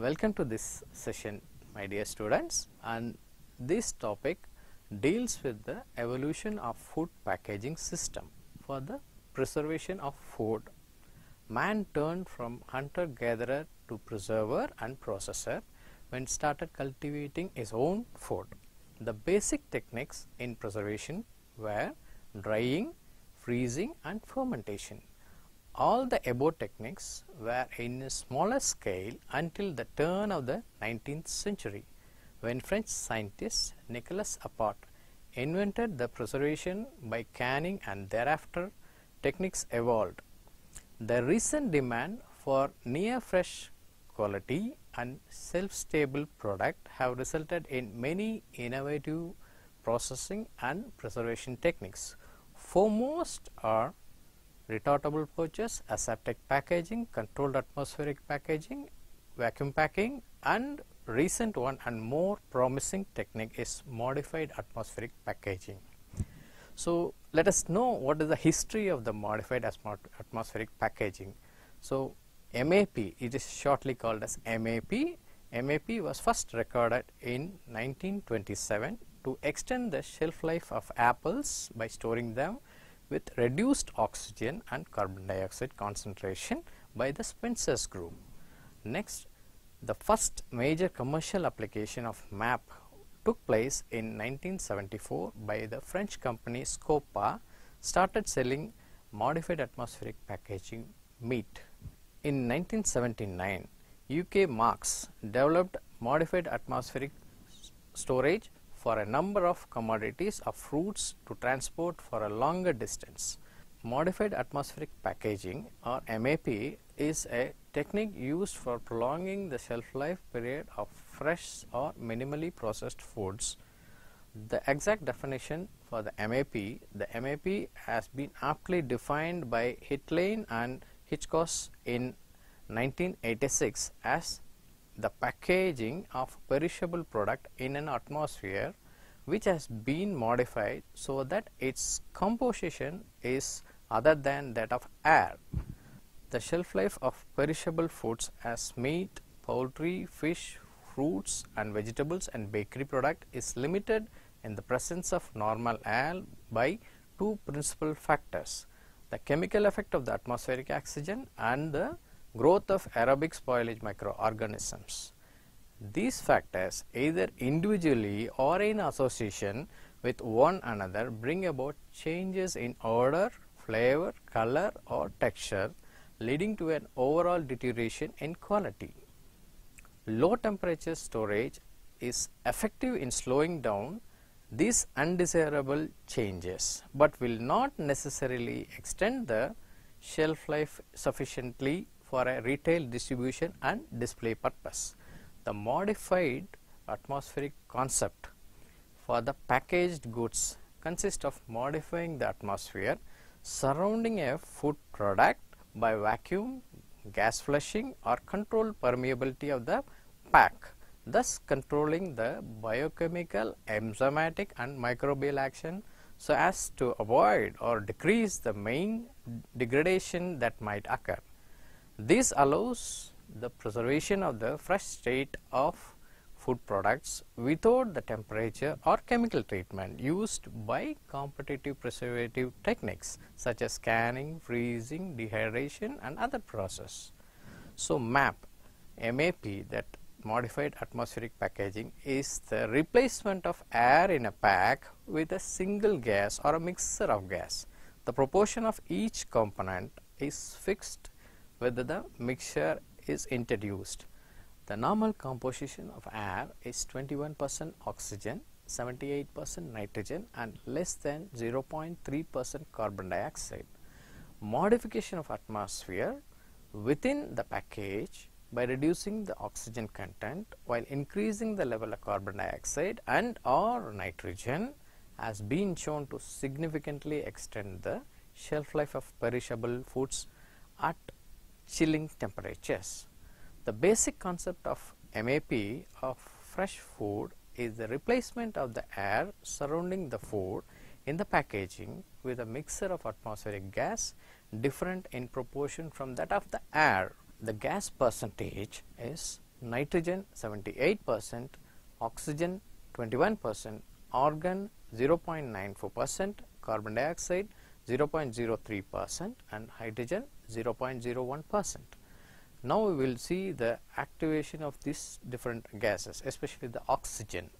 Welcome to this session my dear students and this topic deals with the evolution of food packaging system for the preservation of food. Man turned from hunter gatherer to preserver and processor when started cultivating his own food. The basic techniques in preservation were drying, freezing and fermentation. All the above techniques were in a smaller scale until the turn of the 19th century when French scientist Nicolas Appert invented the preservation by canning and thereafter techniques evolved. The recent demand for near fresh quality and shelf-stable product have resulted in many innovative processing and preservation techniques. Foremost are retortable pouches, aseptic packaging, controlled atmospheric packaging, vacuum packing and recent one and more promising technique is modified atmospheric packaging. So, let us know what is the history of the modified atmospheric packaging. So, MAP it is shortly called as MAP. MAP was first recorded in 1927 to extend the shelf life of apples by storing them with reduced oxygen and carbon dioxide concentration by the Spencer's group. Next, the first major commercial application of MAP took place in 1974 by the French company Scopa started selling modified atmospheric packaging meat. In 1979, UK Marks developed modified atmospheric storage for a number of commodities of fruits to transport for a longer distance. Modified atmospheric packaging or MAP is a technique used for prolonging the shelf life period of fresh or minimally processed foods. The exact definition for the MAP, the MAP has been aptly defined by Hintlian and Hotchkiss in 1986 as the packaging of perishable product in an atmosphere which has been modified so that its composition is other than that of air. The shelf life of perishable foods as meat, poultry, fish, fruits and vegetables and bakery product is limited in the presence of normal air by two principal factors the chemical effect of the atmospheric oxygen and the growth of aerobic spoilage microorganisms. These factors either individually or in association with one another bring about changes in odor, flavor, color or texture leading to an overall deterioration in quality. Low temperature storage is effective in slowing down these undesirable changes, but will not necessarily extend the shelf life sufficiently for a retail distribution and display purpose. The modified atmospheric concept for the packaged goods consists of modifying the atmosphere surrounding a food product by vacuum, gas flushing or controlled permeability of the pack thus controlling the biochemical, enzymatic and microbial action so as to avoid or decrease the main degradation that might occur. This allows the preservation of the fresh state of food products without the temperature or chemical treatment used by competitive preservative techniques such as canning, freezing, dehydration and other process. So, MAP, MAP that modified atmospheric packaging is the replacement of air in a pack with a single gas or a mixture of gas. The proportion of each component is fixed whether the mixture is introduced. The normal composition of air is 21 percent oxygen, 78 percent nitrogen and less than 0.3 percent carbon dioxide. Modification of atmosphere within the package by reducing the oxygen content while increasing the level of carbon dioxide and or nitrogen has been shown to significantly extend the shelf life of perishable foods at chilling temperatures. The basic concept of MAP of fresh food is the replacement of the air surrounding the food in the packaging with a mixture of atmospheric gas different in proportion from that of the air the gas percentage is nitrogen 78 percent, oxygen 21 percent, argon 0.94 percent, carbon dioxide 0.03 percent and hydrogen 0.01 percent. Now we will see the activation of these different gases especially the oxygen.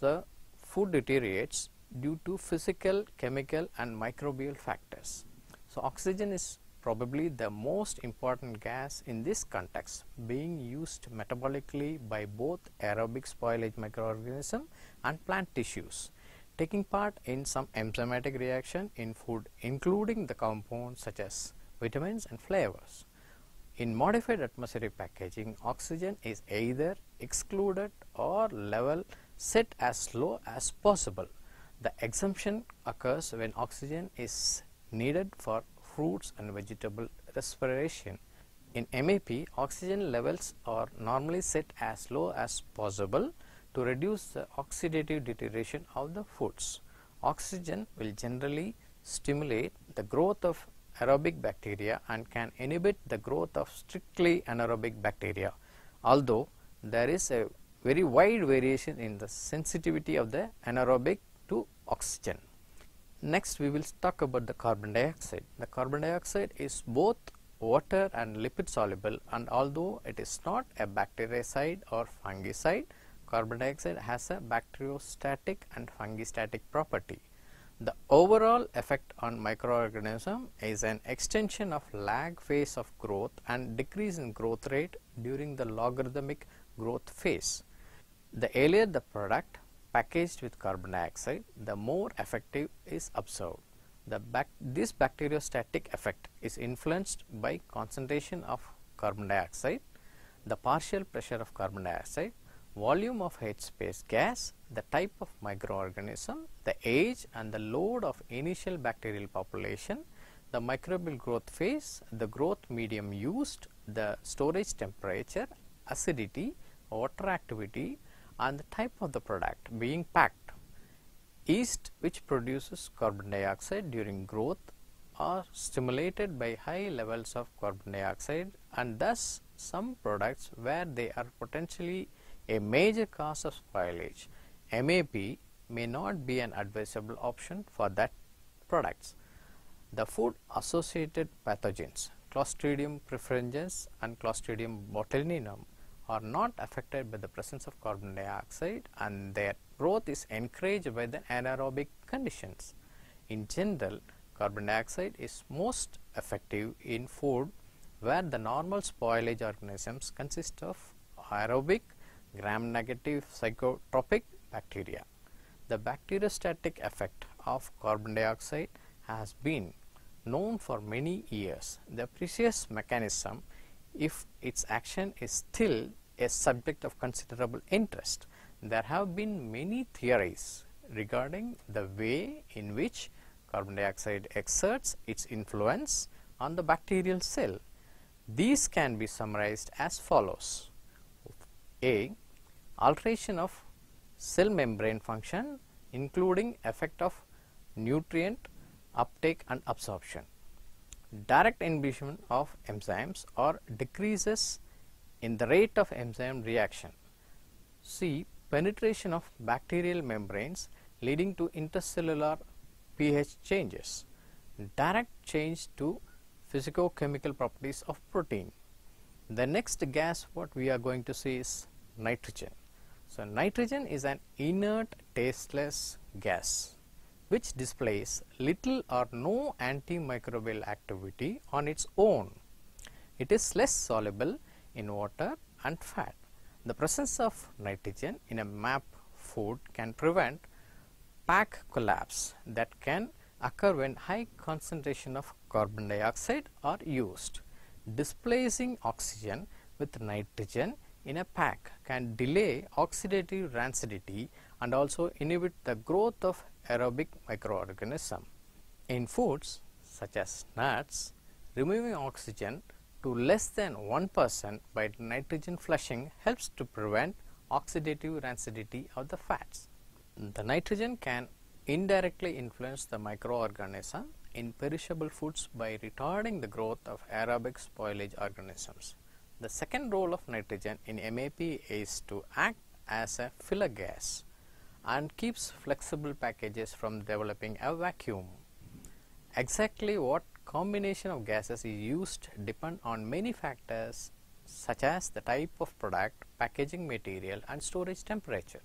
The food deteriorates due to physical, chemical and microbial factors. So, oxygen is probably the most important gas in this context being used metabolically by both aerobic spoilage microorganism and plant tissues taking part in some enzymatic reaction in food including the compounds such as vitamins and flavors. In modified atmospheric packaging oxygen is either excluded or level set as low as possible. The exemption occurs when oxygen is needed for fruits and vegetable respiration. In MAP, oxygen levels are normally set as low as possible to reduce the oxidative deterioration of the foods. Oxygen will generally stimulate the growth of aerobic bacteria and can inhibit the growth of strictly anaerobic bacteria. Although there is a very wide variation in the sensitivity of the anaerobic to oxygen. Next we will talk about the carbon dioxide. The carbon dioxide is both water and lipid soluble and although it is not a bactericide or fungicide, carbon dioxide has a bacteriostatic and fungistatic property. The overall effect on microorganism is an extension of lag phase of growth and decrease in growth rate during the logarithmic growth phase. The earlier the product, packaged with carbon dioxide, the more effective is observed. Bac this bacteriostatic effect is influenced by concentration of carbon dioxide, the partial pressure of carbon dioxide, volume of headspace gas, the type of microorganism, the age and the load of initial bacterial population, the microbial growth phase, the growth medium used, the storage temperature, acidity, water activity, and the type of the product being packed. Yeast which produces carbon dioxide during growth are stimulated by high levels of carbon dioxide and thus some products where they are potentially a major cause of spoilage MAP may not be an advisable option for that products. The food associated pathogens Clostridium perfringens and Clostridium botulinum are not affected by the presence of carbon dioxide and their growth is encouraged by the anaerobic conditions. In general, carbon dioxide is most effective in food where the normal spoilage organisms consist of aerobic, gram-negative psychrotrophic bacteria. The bacteriostatic effect of carbon dioxide has been known for many years. The precise mechanism if its action is still a subject of considerable interest. There have been many theories regarding the way in which carbon dioxide exerts its influence on the bacterial cell. These can be summarized as follows. A. Alteration of cell membrane function including effect of nutrient uptake and absorption. Direct inhibition of enzymes or decreases in the rate of enzyme reaction. C. Penetration of bacterial membranes leading to intercellular pH changes. Direct change to physicochemical properties of protein. The next gas what we are going to see is nitrogen. So, nitrogen is an inert tasteless gas which displays little or no antimicrobial activity on its own. It is less soluble in water and fat. The presence of nitrogen in a MAP food can prevent pack collapse that can occur when high concentration of carbon dioxide are used. Displacing oxygen with nitrogen in a pack can delay oxidative rancidity and also inhibit the growth of aerobic microorganism. In foods such as nuts, removing oxygen to less than 1 percent by nitrogen flushing helps to prevent oxidative rancidity of the fats. The nitrogen can indirectly influence the microorganism in perishable foods by retarding the growth of aerobic spoilage organisms. The second role of nitrogen in MAP is to act as a filler gas and keeps flexible packages from developing a vacuum. Exactly what combination of gases is used depend on many factors such as the type of product, packaging material and storage temperature.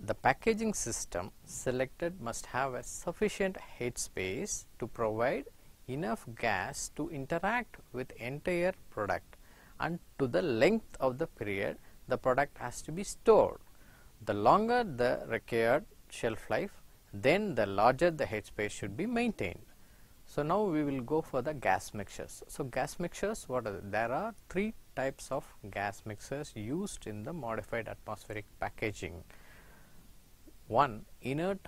The packaging system selected must have a sufficient headspace to provide enough gas to interact with entire product and to the length of the period the product has to be stored. The longer the required shelf life, then the larger the headspace should be maintained. So, now we will go for the gas mixtures. So, gas mixtures what are they? there are three types of gas mixers used in the modified atmospheric packaging. One inert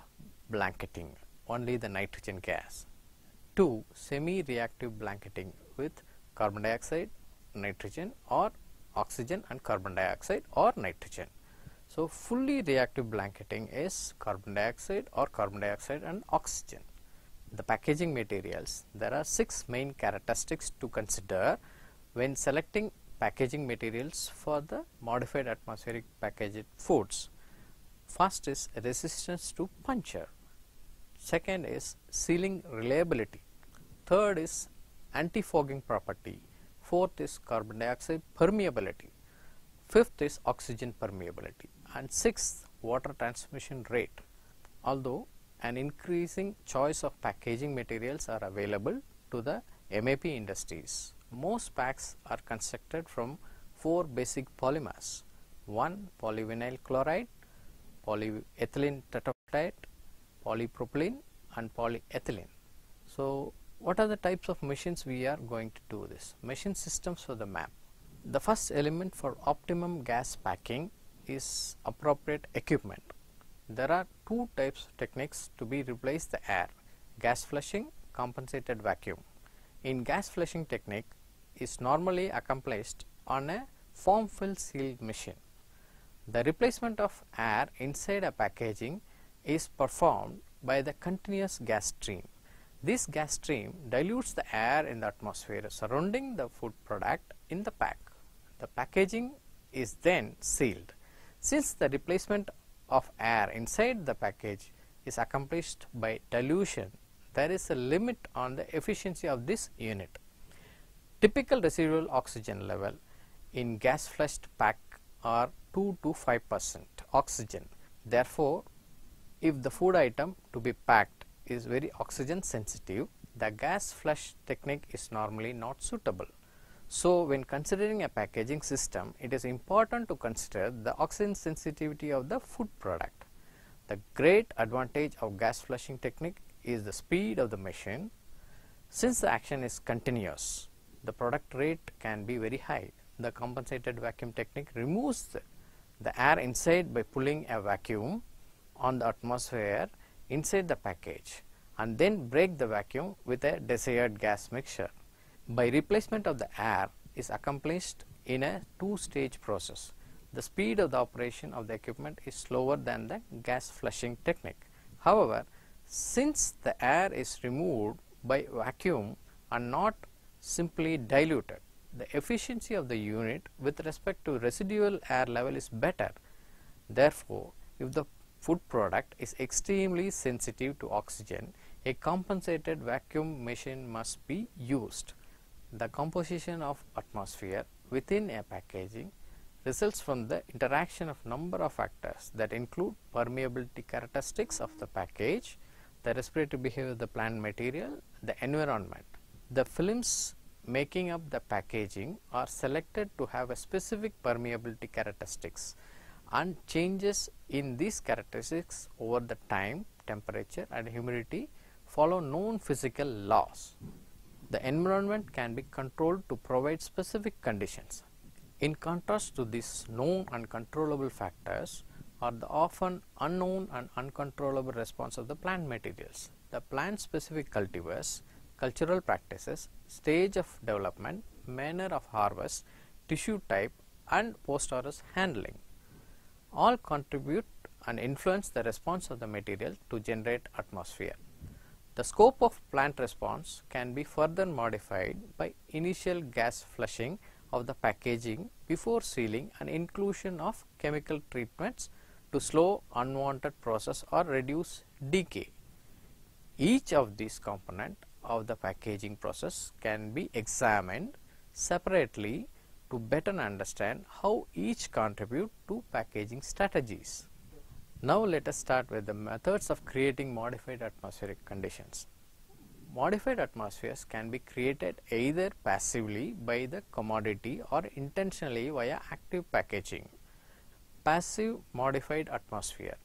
blanketing only the nitrogen gas. Two semi reactive blanketing with carbon dioxide, nitrogen or oxygen and carbon dioxide or nitrogen. So, fully reactive blanketing is carbon dioxide or carbon dioxide and oxygen the packaging materials, there are six main characteristics to consider when selecting packaging materials for the modified atmospheric packaged foods. First is resistance to puncture, second is sealing reliability, third is anti-fogging property, fourth is carbon dioxide permeability, fifth is oxygen permeability and sixth water transmission rate. Although an increasing choice of packaging materials are available to the MAP industries. Most packs are constructed from four basic polymers, one polyvinyl chloride, polyethylene terephthalate, polypropylene and polyethylene. So, what are the types of machines we are going to do this? Machine systems for the MAP. The first element for optimum gas packing is appropriate equipment there are two types of techniques to be replace the air gas flushing compensated vacuum in gas flushing technique is normally accomplished on a form fill sealed machine the replacement of air inside a packaging is performed by the continuous gas stream this gas stream dilutes the air in the atmosphere surrounding the food product in the pack the packaging is then sealed since the replacement of air inside the package is accomplished by dilution, there is a limit on the efficiency of this unit. Typical residual oxygen level in gas flushed pack are 2 to 5 percent oxygen. Therefore, if the food item to be packed is very oxygen sensitive, the gas flush technique is normally not suitable. So, when considering a packaging system, it is important to consider the oxygen sensitivity of the food product. The great advantage of gas flushing technique is the speed of the machine. Since the action is continuous, the product rate can be very high. The compensated vacuum technique removes the, air inside by pulling a vacuum on the atmosphere inside the package and then break the vacuum with a desired gas mixture by replacement of the air is accomplished in a two stage process. The speed of the operation of the equipment is slower than the gas flushing technique. However, since the air is removed by vacuum and not simply diluted, the efficiency of the unit with respect to residual air level is better. Therefore, if the food product is extremely sensitive to oxygen, a compensated vacuum machine must be used. The composition of atmosphere within a packaging results from the interaction of number of factors that include permeability characteristics of the package, the respiratory behavior of the plant material, the environment. The films making up the packaging are selected to have a specific permeability characteristics and changes in these characteristics over the time, temperature and humidity follow known physical laws the environment can be controlled to provide specific conditions. In contrast to these known and controllable factors are the often unknown and uncontrollable response of the plant materials. The plant specific cultivars, cultural practices, stage of development, manner of harvest, tissue type and post-harvest handling all contribute and influence the response of the material to generate atmosphere. The scope of plant response can be further modified by initial gas flushing of the packaging before sealing and inclusion of chemical treatments to slow unwanted process or reduce decay. Each of these component of the packaging process can be examined separately to better understand how each contribute to packaging strategies. Now let us start with the methods of creating modified atmospheric conditions. Modified atmospheres can be created either passively by the commodity or intentionally via active packaging. Passive modified atmosphere.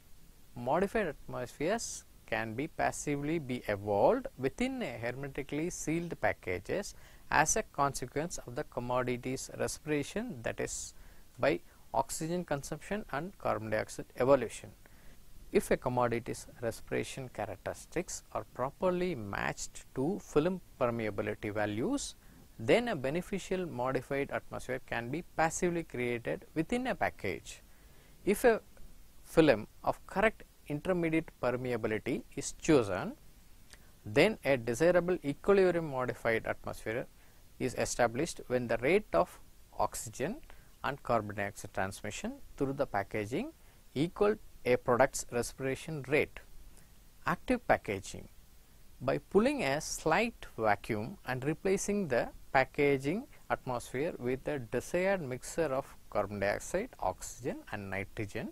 Modified atmospheres can be passively be evolved within a hermetically sealed packages as a consequence of the commodity's respiration that is by oxygen consumption and carbon dioxide evolution. If a commodity's respiration characteristics are properly matched to film permeability values, then a beneficial modified atmosphere can be passively created within a package. If a film of correct intermediate permeability is chosen, then a desirable equilibrium modified atmosphere is established when the rate of oxygen and carbon dioxide transmission through the packaging equal a product's respiration rate. Active packaging by pulling a slight vacuum and replacing the packaging atmosphere with a desired mixture of carbon dioxide, oxygen and nitrogen,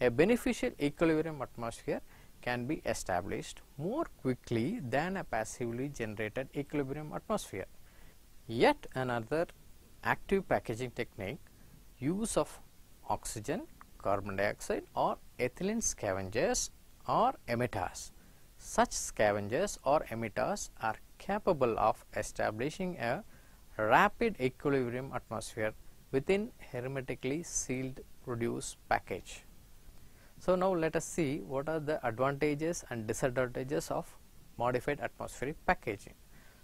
a beneficial equilibrium atmosphere can be established more quickly than a passively generated equilibrium atmosphere. Yet another active packaging technique use of oxygen carbon dioxide or ethylene scavengers or emitters. Such scavengers or emitters are capable of establishing a rapid equilibrium atmosphere within hermetically sealed produce package. So, now let us see what are the advantages and disadvantages of modified atmospheric packaging.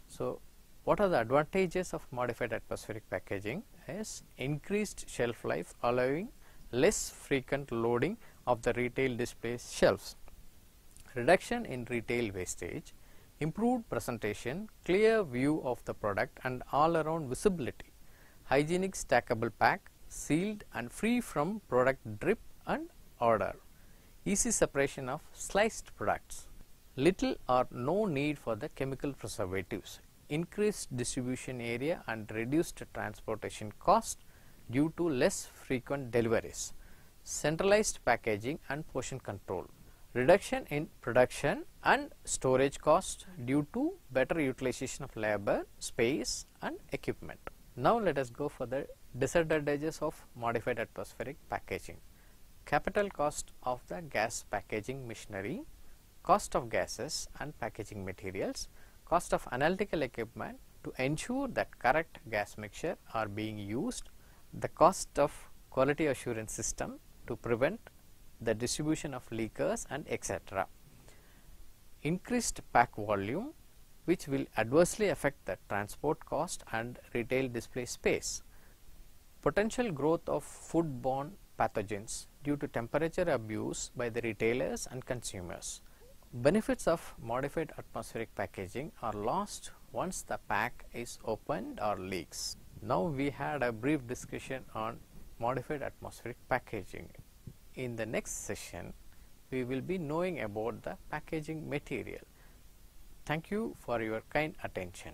So, what are the advantages of modified atmospheric packaging? Is increased shelf life allowing less frequent loading of the retail display shelves, reduction in retail wastage, improved presentation, clear view of the product and all around visibility, hygienic stackable pack, sealed and free from product drip and odor, easy separation of sliced products, little or no need for the chemical preservatives, increased distribution area and reduced transportation cost, due to less frequent deliveries, centralized packaging and portion control, reduction in production and storage cost due to better utilization of labor, space and equipment. Now let us go for the disadvantages of modified atmospheric packaging. Capital cost of the gas packaging machinery, cost of gases and packaging materials, cost of analytical equipment to ensure that correct gas mixture are being used the cost of quality assurance system to prevent the distribution of leakers and etc. Increased pack volume which will adversely affect the transport cost and retail display space. Potential growth of foodborne pathogens due to temperature abuse by the retailers and consumers. Benefits of modified atmospheric packaging are lost once the pack is opened or leaks. Now we had a brief discussion on modified atmospheric packaging. In the next session, we will be knowing about the packaging material. Thank you for your kind attention.